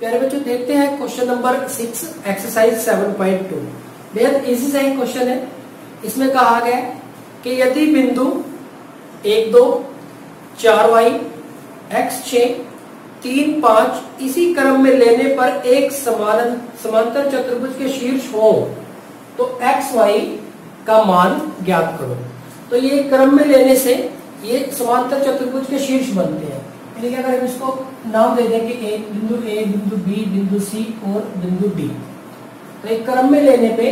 प्यारे बच्चों, देखते हैं question number six exercise seven point two बेहद इजी सा क्वेश्चन है। इसमें कहा गया कि यदि बिंदु एक, दो, चार, वाई एक्स छ तीन, पाँच, इसी क्रम में लेने पर एक समान समांतर चतुर्भुज के शीर्ष हो तो एक्स वाई का मान ज्ञात करो। तो ये क्रम में लेने से ये समांतर चतुर्भुज के शीर्ष बनते हैं। कि अगर हम इसको नाम दे दें कि एक बिंदु ए, बिंदु बी, बिंदु सी और बिंदु डी तो एक क्रम में लेने पे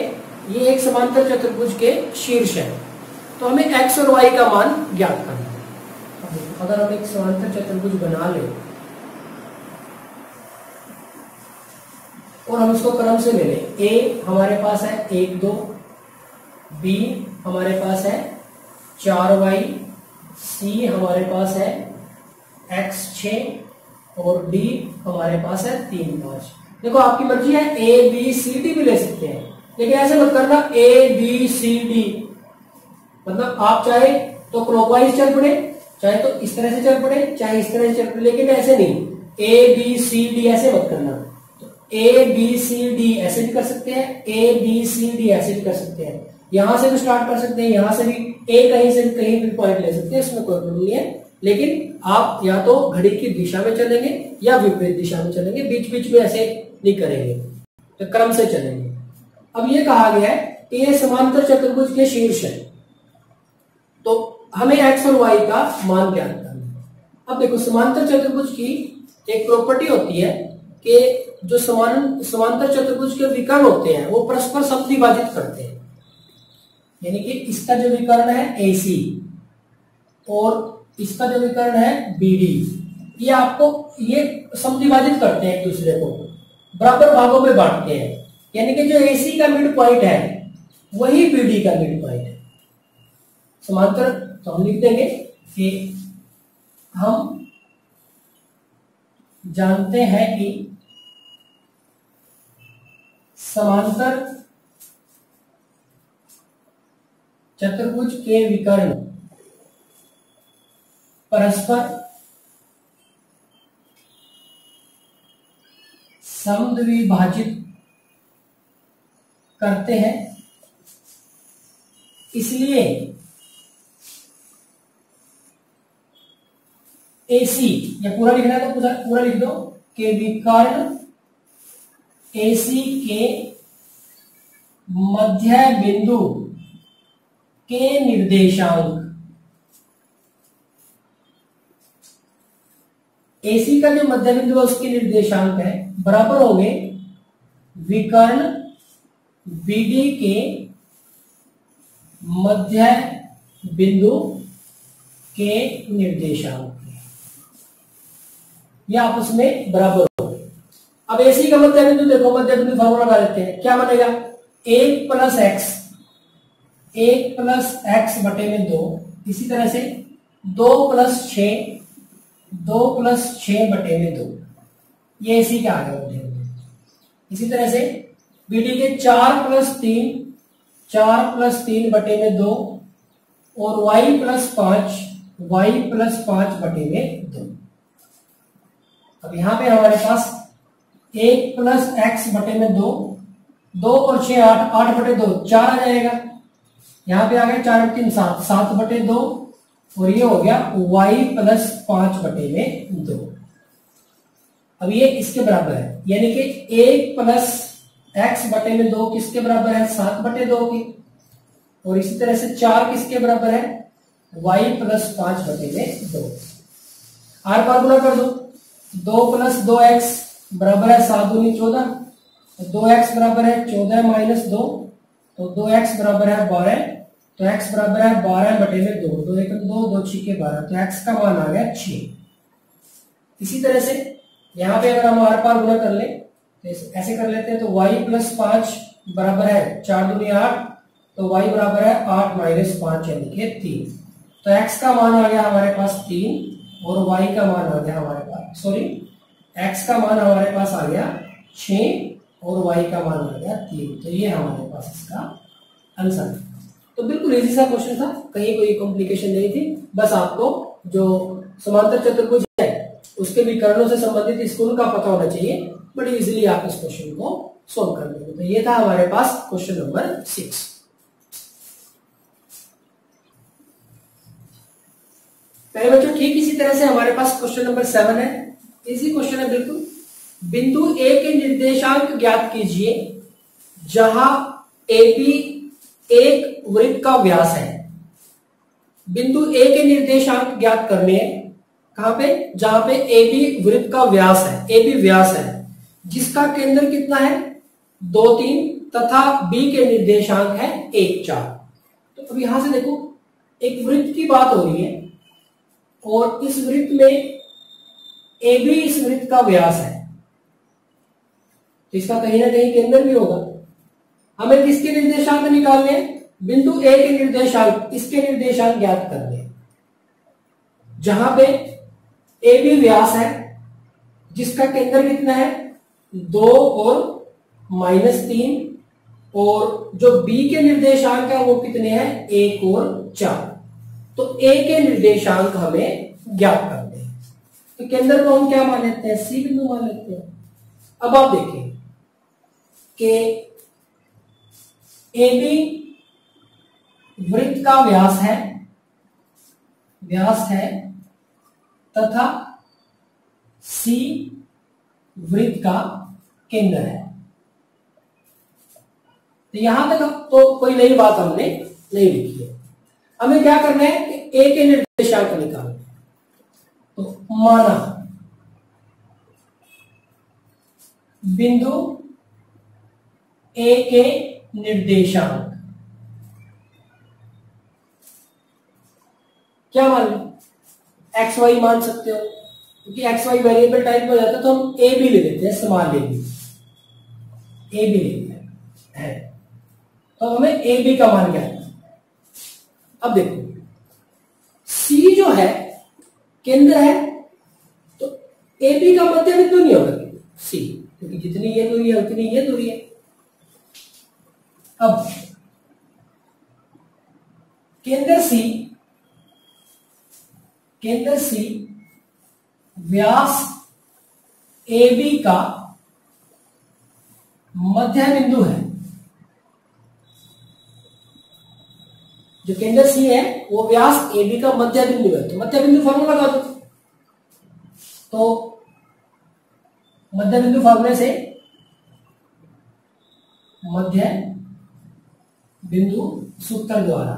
ये एक समांतर चतुर्भुज के शीर्ष है। तो हमें एक्स और वाई का मान ज्ञात करना है। अगर हम एक समांतर चतुर्भुज बना ले और हम इसको क्रम से ले लें, ए हमारे पास है एक, दो बी हमारे पास है चार वाई सी हमारे पास है एक्स छ और डी हमारे पास है तीन पाँच। देखो, आपकी मर्ज़ी है ए बी सी डी भी ले सकते हैं। लेकिन ऐसे मत करना ए बी सी डी मतलब आप चाहे तो क्लॉकवाइज चल पड़े, चाहे तो इस तरह से चल पड़े, चाहे इस तरह से चल पड़े, लेकिन ऐसे नहीं। ए बी सी डी ऐसे मत करना। तो ए बी सी डी ऐसे भी कर सकते हैं ए बी सी डी ऐसे भी कर सकते हैं। यहाँ से भी स्टार्ट कर सकते हैं, यहाँ से भी ए कहीं से कहीं भी पॉइंट ले सकते हैं, इसमें कोई प्रॉब्लम नहीं है। लेकिन आप या तो घड़ी की दिशा में चलेंगे या विपरीत दिशा में चलेंगे बीच बीच में ऐसे नहीं करेंगे तो क्रम से चलेंगे। अब ये कहा गया है कि ये समांतर चतुर्भुज के शीर्ष है। तो हमें एक्स और वाई का मान ज्ञात करना अब देखो, समांतर चतुर्भुज की एक प्रॉपर्टी होती है कि जो समान, समांतर चतुर्भुज के विकर्ण होते हैं, वो परस्पर समद्विभाजित करते हैं। यानी कि इसका जो विकर्ण है ए सी और इसका जो विकर्ण है बी डी ये आपको, ये समद्विभाजित करते हैं एक दूसरे को। बराबर भागों में बांटते हैं। यानी कि जो एसी का मिड पॉइंट है, वही बीडी का मिड पॉइंट है। समांतर तो हम लिख देंगे कि हम जानते हैं कि समांतर चतुर्भुज के विकर्ण परस्पर समद्विभाजित करते हैं। इसलिए एसी या पूरा लिखना है तो पूरा पूरा लिख दो। के विकर्ण एसी के मध्य बिंदु के निर्देशांक। एसी का जो मध्य बिंदु है, उसके निर्देशांक है। बराबर होंगे विकर्ण बीडी के मध्य बिंदु के निर्देशांक ये आपस में बराबर हो अब एसी का मध्य बिंदु देखो, मध्य बिंदु फॉर्मूला लगा लेते हैं। क्या बनेगा? एक प्लस एक्स एक प्लस एक्स बटे में दो। इसी तरह से दो प्लस छ दो प्लस छ बटे में दो। ये इसी का आ मध्य बिंदु इसी तरह से बीडी के चार प्लस तीन, चार प्लस तीन बटे में दो और वाई प्लस पाँच वाई प्लस पाँच बटे में दो। अब यहाँ पे हमारे पास एक प्लस एक्स बटे में दो दो और छह आठ आठ बटे दो, चार आ जाएगा। यहाँ पे आ गया चार तीन, सात सात बटे दो और ये हो गया वाई प्लस पाँच बटे में दो। अब ये इसके बराबर है? यानी कि एक प्लस एक्स बटे में दो किसके बराबर है? सात बटे दो के। और इसी तरह से चार किसके बराबर है? वाई प्लस पाँच बटे में दो। आर पार गुना कर दो। दो प्लस दो एक्स बराबर है सात दूनी चौदह। तो दो एक्स बराबर है चौदह माइनस दो। तो दो एक्स बराबर है बारह। तो एक्स बराबर है बारह बटे में दो दो एक दो दो छी के बारह तो एक्स का मान आ गया छ इसी तरह से यहाँ पे अगर हम आर पार गुना कर ले तो ऐसे कर लेते हैं तो y प्लस पाँच बराबर है चार दूनी आठ तो y बराबर है आठ माइनस पाँच, यानी कि तीन। तो x का मान आ गया हमारे पास तीन, और y का मान आ गया हमारे पास सॉरी x का मान हमारे पास आ गया छ और y का मान आ गया तीन। तो ये हमारे पास इसका आंसर है। तो बिल्कुल इजी सा क्वेश्चन था। कहीं कोई कॉम्प्लिकेशन नहीं थी। बस आपको जो समांतर चतुर्भुज है, उसके भी विकरणों से संबंधित इसको का पता होना चाहिए। बड़ी इजीली आप इस क्वेश्चन को सोल्व कर देंगे तो ये था हमारे पास क्वेश्चन नंबर सिक्स पहले बच्चों, ठीक इसी तरह से हमारे पास क्वेश्चन नंबर सेवन है। इसी क्वेश्चन है बिल्कुल। बिंदु ए के निर्देशांक ज्ञात कीजिए, जहाँ ए बी एक वृत्त का व्यास है। बिंदु ए के निर्देशांक ज्ञात करने हैं कहाँ पे? जहाँ पे ए बी वृत्त का व्यास है। ए बी व्यास है। जिसका केंद्र कितना है? दो तीन तथा बी के निर्देशांक है एक चार। तो अब यहाँ से देखो, एक वृत्त की बात हो रही है और इस वृत्त में ए बी इस वृत्त का व्यास है। तो इसका कहीं ना कहीं केंद्र भी होगा। हमें किसके निर्देशांक निकालने बिंदु ए के निर्देशांक, इसके निर्देशांक ज्ञात करने जहाँ पे ए बी व्यास है, जिसका केंद्र कितना है? दो और माइनस तीन, और जो बी के निर्देशांक है वो कितने हैं? एक और चार। तो ए के निर्देशांक हमें ज्ञात करने हैं। तो केंद्र को हम क्या मान लेते हैं? सी बिंदु मान लेते हैं। अब आप देखें कि ए बी वृत्त का व्यास है व्यास है तथा सी वृत्त का केंद्र है। तो यहाँ तक तो कोई नई बात हमने नहीं लिखी है। हमें क्या करना है कि ए के निर्देशांक निकालना है। तो माना बिंदु ए के निर्देशांक। क्या मान लो? एक्स वाई मान सकते हो। क्योंकि एक्स वाई वेरिएबल टाइप हो जाता है तो हम ए भी ले लेते हैं, समान ले ली ए भी ले लिया है। तो हमें ए बी का मान क्या है। अब देखो। सी जो है, केंद्र है तो ए बी का मध्य बिंदु नहीं होगा? सी क्योंकि जितनी ये दूरी है, उतनी ये दूरी है। अब केंद्र सी केंद्र सी व्यास ए बी का मध्य बिंदु है। जो केंद्र सी है, वो व्यास ए बी का मध्य बिंदु है। तो मध्य बिंदु फॉर्मूला लगा दो। तो मध्य बिंदु फॉर्मूले से मध्य बिंदु सूत्र द्वारा।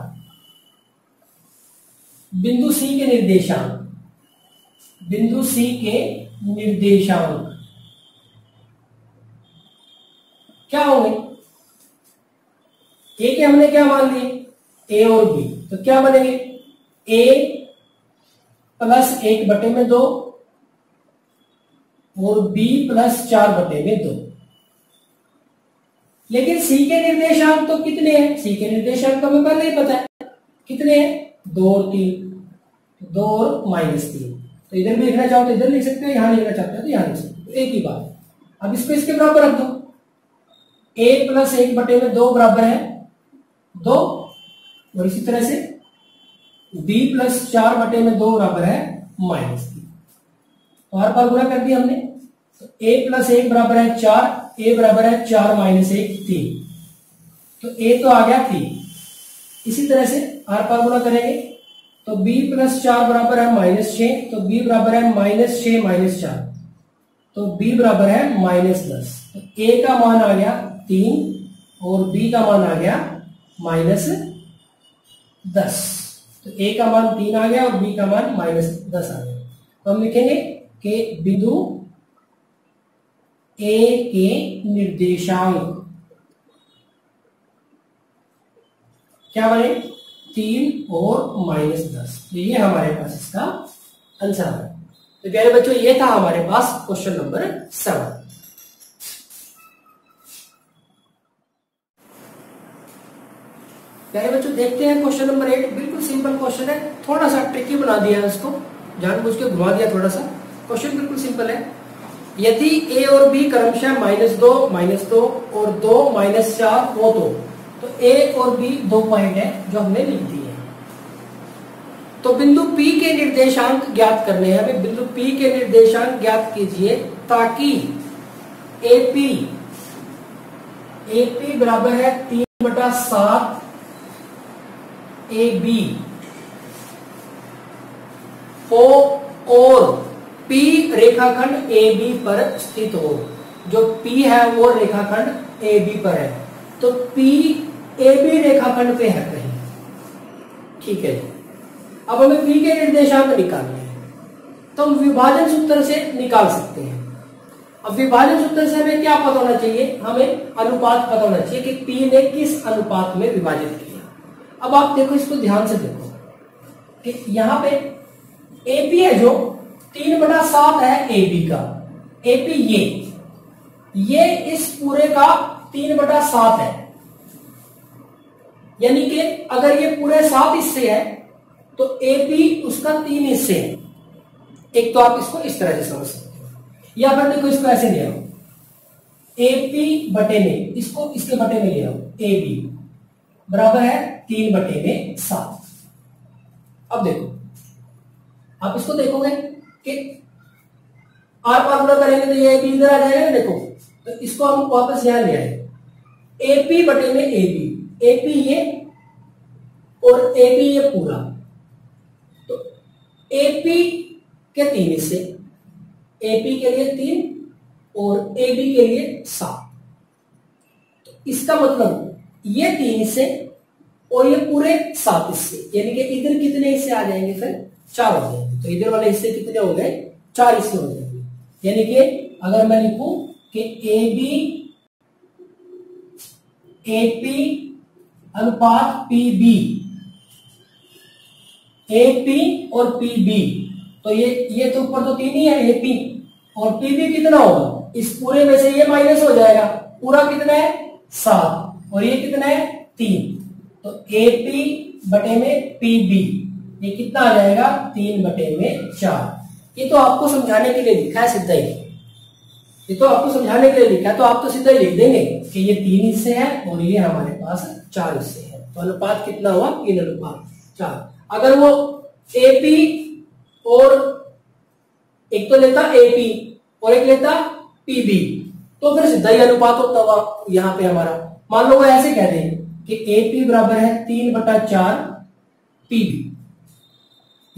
बिंदु सी के निर्देशांक। बिंदु सी के निर्देशांक। क्या होंगे ए के हमने क्या मान लिए? ए और बी तो क्या बनेंगे? ए प्लस एक बटे में दो और बी प्लस चार बटे में दो। लेकिन सी के निर्देशांक तो कितने हैं? सी के निर्देशांक तो हमें पहले ही पता है। कितने हैं? दो और तीन। दो और माइनस तीन। तो इधर भी लिखना चाहो तो इधर लिख सकते हो, यहाँ लिखना चाहते हो तो यहाँ लिख सकते तो एक ही बात। अब इसको इसके बराबर रख दो। एक प्लस एक बटे में दो बराबर है दो, और इसी तरह से बी प्लस चार बटे में दो बराबर है माइनस तीन। तो हर पार गुना कर दिया हमने। तो ए प्लस एक बराबर है चार ए बराबर है चार माइनस एक तीन। तो ए तो आ गया तीन। इसी तरह से आर पार गुना करेंगे। तो b प्लस चार बराबर है माइनस छ तो b बराबर है माइनस छ माइनस चार। तो b बराबर है माइनस दस। तो a का मान आ गया तीन और b का मान आ गया माइनस दस। तो a का मान तीन आ गया और b का मान माइनस दस आ गया। तो हम लिखेंगे कि बिंदु a के निर्देशांक। क्या बने? तीन और माइनस दस। तो ये हमारे पास इसका आंसर है। तो प्यारे बच्चों, ये था हमारे पास क्वेश्चन नंबर सेवन। प्यारे बच्चों, देखते हैं क्वेश्चन नंबर एट। बिल्कुल सिंपल क्वेश्चन है। थोड़ा सा ट्रिकी बना दिया है इसको। जानबूझ के घुमा दिया थोड़ा सा। क्वेश्चन बिल्कुल सिंपल है। यदि ए और बी क्रमशः माइनस दो माइनस दो, और दो माइनस चार हो दो तो ए और बी दो पॉइंट है जो हमने लिख दिए तो बिंदु पी के निर्देशांक ज्ञात करने हैं। हमें बिंदु पी के निर्देशांक ज्ञात कीजिए ताकि AP AP बराबर है तीन बटा सात ए बी ओ और P रेखाखंड ए बी पर स्थित हो। जो P है वो रेखाखंड ए बी पर है। तो P ए बी रेखाखंड पे है कहीं। ठीक है अब हमें P के निर्देशांक निकालने हैं। तो हम विभाजन सूत्र से निकाल सकते हैं। अब विभाजन सूत्र से हमें क्या पता होना चाहिए? हमें अनुपात पता होना चाहिए कि P ने किस अनुपात में विभाजित किया। अब आप देखो, इसको ध्यान से देखो कि यहाँ पे एपी है जो तीन बटा सात है ए बी का। एपी ये। ये इस पूरे का तीन बटा सात है। यानी कि अगर ये पूरे सात हिस्से है तो एपी उसका तीन हिस्से है। एक तो आप इसको इस तरह से समझ सकते हो। या फिर देखो इसको ऐसे ले आओ। एपी बटे में, इसको इसके बटे में ले आओ। ए बी बराबर है तीन बटे में सात। अब देखो। आप इसको देखोगे? पार गुना करेंगे तो ये बी इधर आ जाएगा देखो। तो इसको हम वापस यहाँ ले आए। एपी बटे में ए बी एपी ये और एपी ये पूरा। तो एपी के तीन हिस्से एपी के लिए तीन और ए बी के लिए सात। तो इसका मतलब ये तीन हिस्से और ये पूरे सात हिस्से, यानी कि इधर कितने हिस्से आ जाएँगे फिर? चार हो जाएँगे। तो इधर वाले हिस्से कितने हो गए? चार हिस्से हो जाएँगे यानी कि अगर मैं लिखूं कि ए बी ए पी अनुपात पी बी ए पी और पी बी तो ये ये तो ऊपर तो तीन ही है ए पी और पी बी कितना होगा? इस पूरे में से ये माइनस हो जाएगा। पूरा कितना है? सात। और ये कितना है? तीन। तो ए पी बटे में पी बी ये कितना आ जाएगा? तीन बटे में चार। ये तो आपको समझाने के लिए लिखा है सीधा ही। ये तो आपको समझाने के लिए लिखा है तो आप तो सीधा ही लिख देंगे कि ये तीन हिस्से हैं और ये हमारे पास चार हिस्से हैं। तो अनुपात कितना हुआ? तीन अनुपात चार। अगर वो एपी और एक तो लेता एपी और एक लेता पीबी तो फिर सीधा ही अनुपात होता हुआ यहाँ पे हमारा। मान लो वो ऐसे कह देंगे कि एपी बराबर है तीन बटा चार पीबी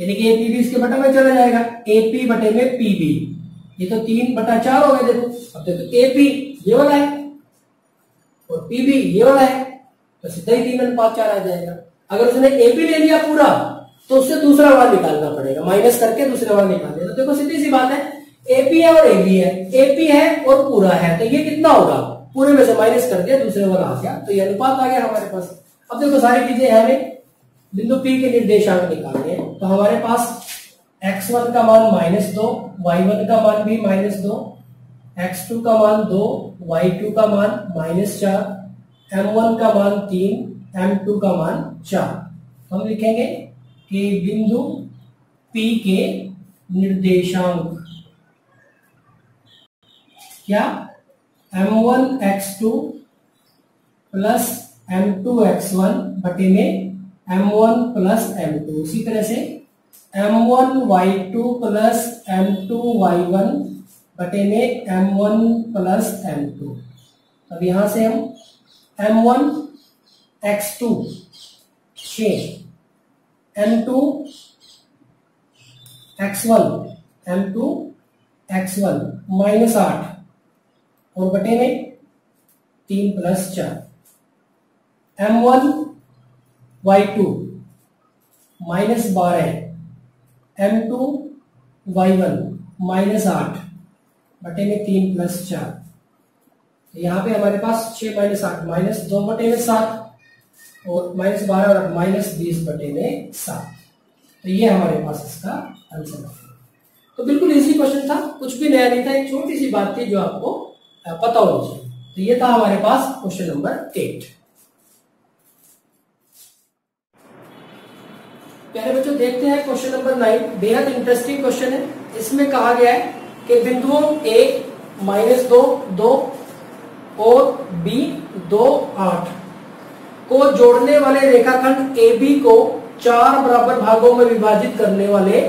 यानी कि एपीबी इसके बटे में चला जाएगा। एपी बटे में पीबी ये तो तीन बटा चार हो गए देखो। अब देखो एपी ये वाला है और पीबी ये वाला है। तो सीधा ही तीन अनुपात चार आ जाएगा। अगर उसने एपी ले लिया पूरा तो उससे दूसरा वाला निकालना पड़ेगा। माइनस करके दूसरे वाला निकाल तो देखो, सीधी सी बात है। एपी है और एबी है। एपी है और पूरा है। तो ये कितना होगा? पूरे में से माइनस कर दिया, दूसरे वाला आ गया। तो ये अनुपात आ गया हमारे पास। अब देखो, सारी चीज़ें हमें बिंदु पी के निर्देशांक निकालने हैं। तो हमारे पास x1 का मान माइनस दो y1 का मान भी माइनस दो x2 का मान दो y2 का मान माइनस चार m1 का मान तीन m2 का मान चार। हम लिखेंगे कि बिंदु P के निर्देशांक। क्या? M1 x2 plus m2 x1 बटे में m1 प्लस एम टू उसी तरह से m1 y2 plus m2 y1 बटे में M one plus M two अब यहाँ से हम m1 x2 छ m2 x1 m2 x1 minus आठ, और बटे में तीन प्लस चार. M one Y two minus बारह M two Y one minus आठ, बटे में तीन प्लस चार। यहाँ पे हमारे पास छह माइनस आठ माइनस दो बटे में सात और माइनस बारह और माइनस बीस बटे में सात। तो ये हमारे पास इसका आंसर है। तो बिल्कुल इजी क्वेश्चन था, कुछ भी नया नहीं था, एक छोटी सी बात थी जो आपको पता होनी चाहिए। तो ये था हमारे पास क्वेश्चन नंबर एट प्यारे बच्चों देखते हैं क्वेश्चन नंबर नाइन बेहद इंटरेस्टिंग क्वेश्चन है। इसमें कहा गया है कि बिंदुओं एक माइनस दो दो, और बी दो, आठ को जोड़ने वाले रेखाखंड ए बी को चार बराबर भागों में विभाजित करने वाले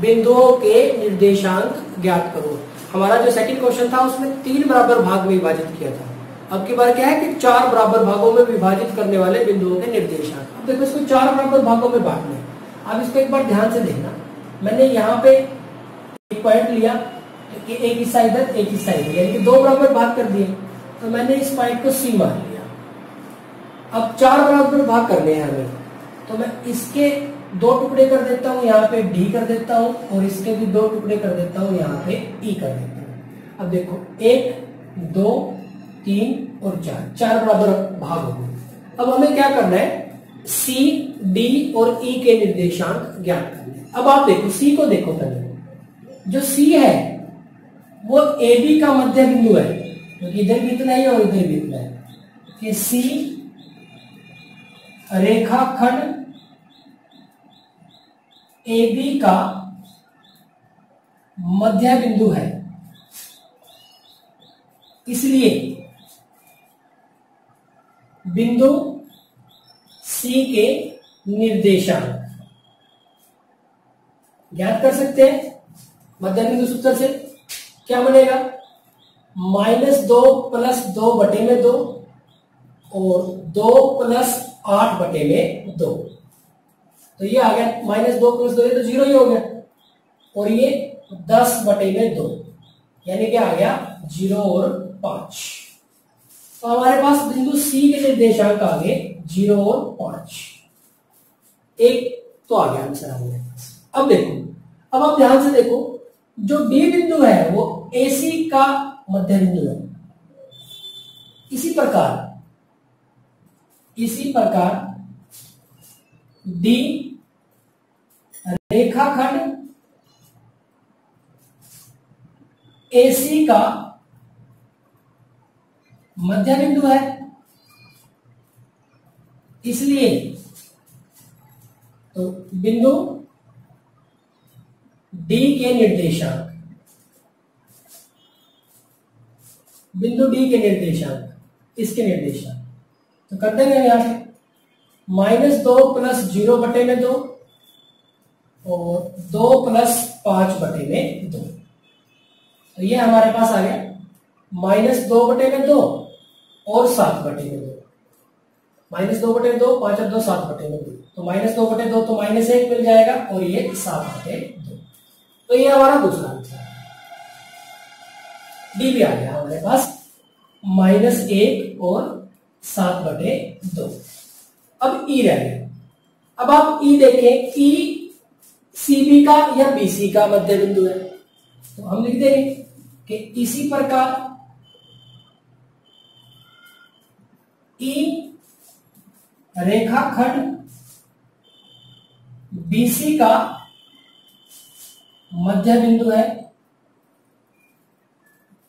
बिंदुओं के निर्देशांक ज्ञात करो। हमारा जो सेकंड क्वेश्चन था, उसमें तीन बराबर भाग में विभाजित किया था। अब की बार क्या है कि चार बराबर भागों में विभाजित करने वाले बिंदुओं के निर्देशांक। अब देखो, इसको चार बराबर भागों में बांटने अब इसको एक बार ध्यान से देखना। मैंने यहाँ पे एक पॉइंट लिया कि एक हिस्सा इधर, एक हिस्सा इधर, यानी कि दो बराबर भाग कर दिए। तो मैंने इस पॉइंट को सी मान लिया। अब चार बराबर भाग करने हैं हमें। तो मैं इसके दो टुकड़े कर देता हूँ, यहाँ पे डी कर देता हूँ, और इसके भी दो टुकड़े कर देता हूँ, यहाँ पे ई कर देता हूँ। अब देखो, एक, दो, तीन और चार। चार बराबर भाग हो गए। अब हमें क्या करना है? सी डी और ई e के निर्देशांक ज्ञात करने अब आप देखो सी को देखो पहले। जो सी है, वो ए बी का मध्य बिंदु है। क्योंकि इधर भी इतना ही और इधर भी इतना है। कि सी रेखाखंड ए बी का मध्य बिंदु है। इसलिए बिंदु सी के निर्देशांक। ज्ञात कर सकते हैं? मध्य बिंदु सूत्र से क्या बनेगा? माइनस दो प्लस दो बटे में दो और दो प्लस आठ बटे में दो। तो ये आ गया, माइनस दो प्लस दो, ये तो ज़ीरो ही हो गया। और ये दस बटे में दो, यानी क्या आ गया ज़ीरो और पाँच। तो हमारे पास बिंदु सी के निर्देशांक आ गए ज़ीरो और पाँच। एक तो आ गया आंसर हमारे पास। अब देखो, अब आप ध्यान से देखो, जो डी बिंदु है, वो एसी का मध्य बिंदु है। इसी प्रकार इसी प्रकार डी रेखाखंड एसी का मध्य बिंदु है। इसलिए तो बिंदु डी के निर्देशांक। बिंदु डी के निर्देशांक, इसके निर्देशांक। तो कर देंगे यहाँ पे माइनस दो प्लस ज़ीरो बटे में दो और दो प्लस पाँच बटे में दो। तो ये हमारे पास आ गया। माइनस दो बटे में दो और सात बटे में दो। माइनस दो बटे दो, पाँच और दो, सात बटे में दो। तो माइनस दो बटे दो तो माइनस एक मिल जाएगा और ये सात बटे दो। तो ये हमारा दूसरा आंसर है डी भी आ गया हमारे पास। माइनस एक और सात बटे दो। अब ई रह गया। अब आप ई देखें ई सीबी का या बीसी का मध्य बिंदु है। तो हम लिख देंगे कि इसी प्रकार ई रेखाखंड बीसी का मध्य बिंदु है।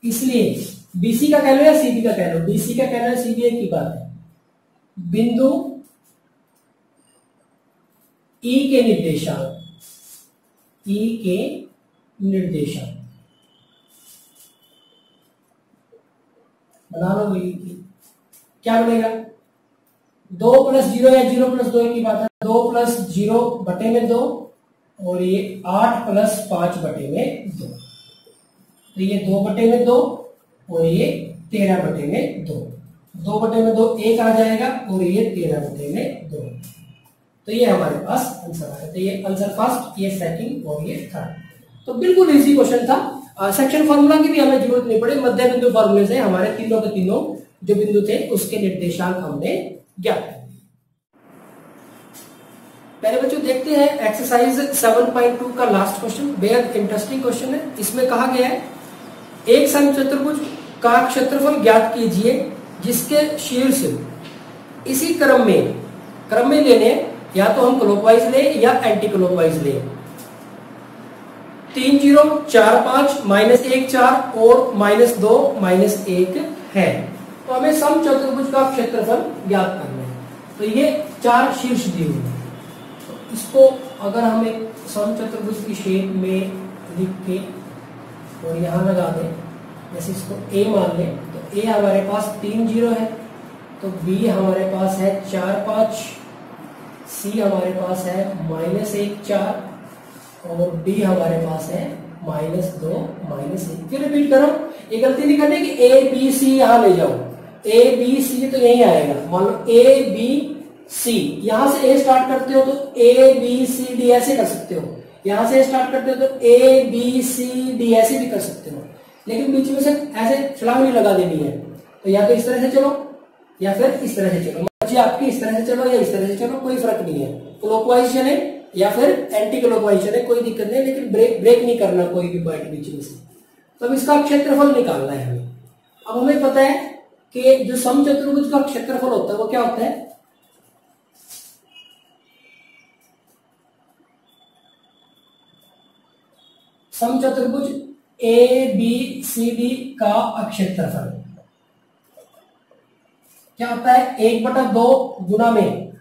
इसलिए बीसी का कह लो या सीबी का कह लो? बीसी का कह लो या सीबी की बात है। बिंदु ई के निर्देशांक। ई के निर्देशांक। बना लो ई की। क्या बनेगा? दो प्लस ज़ीरो या ज़ीरो प्लस दो की बात है। दो प्लस ज़ीरो बटे में दो और ये आठ प्लस पाँच बटे में दो। तो ये दो बटे में दो और ये तेरह बटे में दो। दो बटे में दो एक आ जाएगा और ये तेरह बटे में दो। तो ये हमारे पास आंसर आया तो ये आंसर फ़र्स्ट ये सेकंड और ये थर्ड तो बिल्कुल इजी क्वेश्चन था। सेक्शन फॉर्मूला की भी हमें ज़रूरत नहीं पड़ी। मध्य बिंदु फॉर्मूले से हमारे तीनों के तीनों जो बिंदु थे, उसके निर्देशांक हमने ज्ञात पहले बच्चों देखते हैं एक्सरसाइज 7.2 का लास्ट क्वेश्चन बेहद इंटरेस्टिंग क्वेश्चन है। इसमें कहा गया है, एक सम चतुर्भुज का क्षेत्रफल ज्ञात कीजिए, जिसके शीर्ष इसी क्रम में क्रम में लेने या तो हम क्लॉकवाइज ले या एंटी क्लॉकवाइज ले। तीन ज़ीरो, चार पाँच, माइनस एक चार और माइनस दो, माइनस एक है। तो हमें सम चतुर्भुज का क्षेत्रफल ज्ञात करना है। तो ये चार शीर्ष दिए हुए हैं। तो इसको अगर हम सम चतुर्भुज की शेप में लिख के और यहाँ लगा दें, जैसे इसको ए मान लें तो ए हमारे पास तीन ज़ीरो है तो बी हमारे पास है चार पाँच सी हमारे पास है माइनस एक चार, और डी हमारे पास है माइनस दो, माइनस एक। फिर रिपीट करो, ये गलती नहीं करनी कि ए बी सी यहाँ ले जाओ। ए बी सी तो यही आएगा। मान लो ए बी सी यहाँ से ए स्टार्ट करते हो तो ए बी सी डी ऐसे कर सकते हो। यहाँ से स्टार्ट करते हो तो ए बी सी डी ऐसे भी कर सकते हो। लेकिन बीच में से ऐसे छलांग नहीं लगा देनी है। तो या तो इस तरह से चलो, या फिर इस तरह से चलो। मर्ज़ी आपकी, इस तरह से चलो या इस तरह से चलो, कोई फ़र्क नहीं है। क्लोकवाइज चले या फिर एंटी क्लोकवाइज चले, कोई दिक्कत नहीं लेकिन ब्रेक ब्रेक नहीं करना कोई भी पॉइंट बीच में से। तो अब इसका क्षेत्रफल निकालना है हमें। अब हमें पता है कि जो सम चतुर्भुज का क्षेत्रफल होता है, वो क्या होता है? सम चतुर्भुज ए बी सी डी का अक्षेत्रफल। क्या होता है? एक बटा दो गुना में।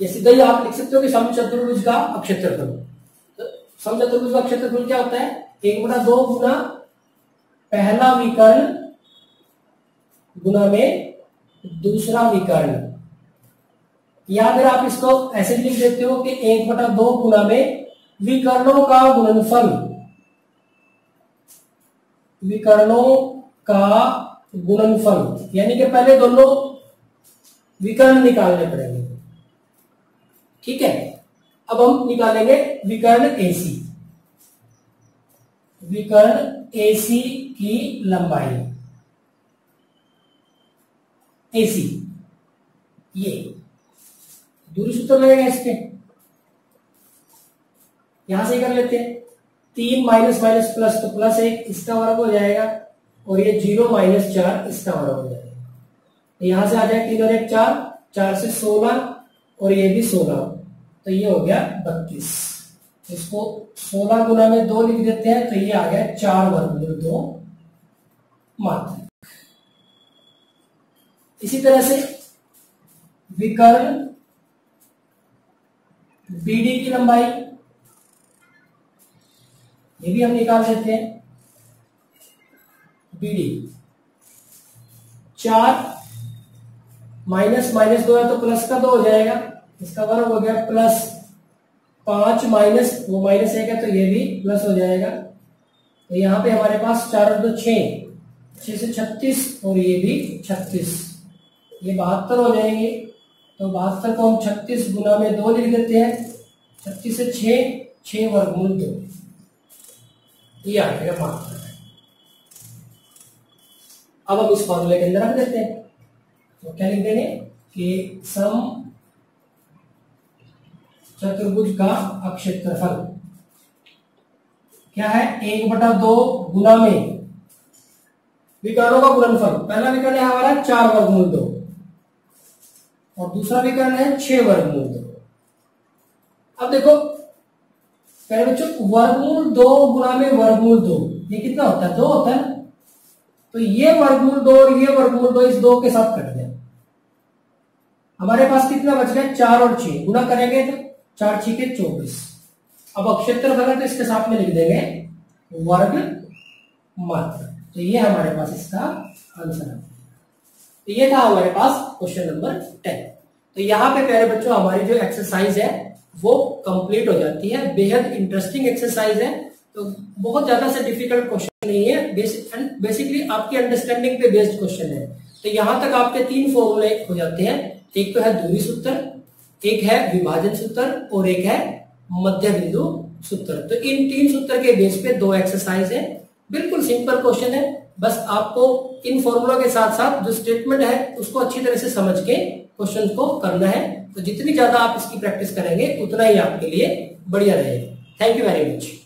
ये सीधा ही आप लिख सकते हो कि सम चतुर्भुज का अक्षेत्रफल। तो सम चतुर्भुज का क्षेत्रफल क्या होता है? एक बटा दो गुना पहला विकर्ण गुना में दूसरा विकर्ण। या फिर आप इसको ऐसे लिख देते हो कि एक बटा दो गुना में विकर्णों का गुणनफल, विकर्णों का गुणनफल, यानी कि पहले दोनों विकर्ण निकालने पड़ेंगे। ठीक है? अब हम निकालेंगे विकर्ण एसी। विकर्ण एसी की लंबाई। एसी ये. दूरी सूत्र लगेगा इसके. यहाँ से कर लेते हैं. तीन माइनस माइनस प्लस तो प्लस एक इसका वर्ग हो जाएगा और ये ज़ीरो माइनस चार इसका वर्ग हो जाएगा. तो यहाँ से आ जाए तीन और एक चार. चार से सोलह और ये भी सोलह. तो ये हो गया बत्तीस. इसको सोलह गुना में दो लिख देते हैं तो ये आ गया चार वर्ग दो मात्र. इसी तरह से विकर्ण बीडी की लंबाई, ये भी हम निकाल देते हैं। बीडी चार माइनस माइनस दो है तो प्लस का दो हो जाएगा। इसका वर्ग हो गया प्लस पाँच माइनस, वो माइनस एक है तो ये भी प्लस हो जाएगा। तो यहाँ पे हमारे पास चार और दो छ छह से छत्तीस और ये भी छत्तीस। ये बहत्तर हो जाएँगे। तो बहत्तर को हम छत्तीस गुना में दो लिख देते हैं। छत्तीस से छ छ वर्गमूल दो। ये आ गया मात्रा। अब हम इस फॉर्मूले के अंदर रख देते हैं। तो क्या लिख देंगे कि सम चतुर्भुज का अक्षेत्रफल क्या है? एक बटा दो गुना में। विकर्णों का गुणनफल। पहला विकर्ण है हमारा चार वर्गमूल दो। और दूसरा विकर्ण है छह वर्गमूल। दो अब देखो, पहले बच्चों, वर्गमूल दो गुना में वर्गमूल दो। ये कितना होता है? दो होता है तो ये वर्गमूल दो और ये वर्गमूल दो इस दो के साथ कट गया। हमारे पास कितना बच गया चार और छह। गुना करेंगे तो चार छी के चौबीस। अब अक्षेत्र बना तो इसके साथ में लिख देंगे वर्ग मात्र। तो ये हमारे पास इसका आंसर है। तो ये था हमारे पास क्वेश्चन नंबर टेन। तो यहाँ पे प्यारे बच्चों, हमारी जो एक्सरसाइज है, वो कंप्लीट हो जाती है। बेहद इंटरेस्टिंग एक्सरसाइज है। तो बहुत ज़्यादा से डिफ़िकल्ट क्वेश्चन नहीं है। बेसिकली आपकी अंडरस्टैंडिंग पे बेस्ड क्वेश्चन है। तो यहाँ तक आपके तीन फॉर्मूले हो जाते हैं। एक तो है दूरी सूत्र, एक है विभाजन सूत्र और एक है मध्य बिंदु सूत्र। तो इन तीन सूत्र के बेस पे दो एक्सरसाइज है। बिल्कुल सिंपल क्वेश्चन है। बस आपको इन फॉर्मूला के साथ साथ जो स्टेटमेंट है, उसको अच्छी तरह से समझ के क्वेश्चन को करना है। तो जितनी ज़्यादा आप इसकी प्रैक्टिस करेंगे, उतना ही आपके लिए बढ़िया रहेगा। Thank you very much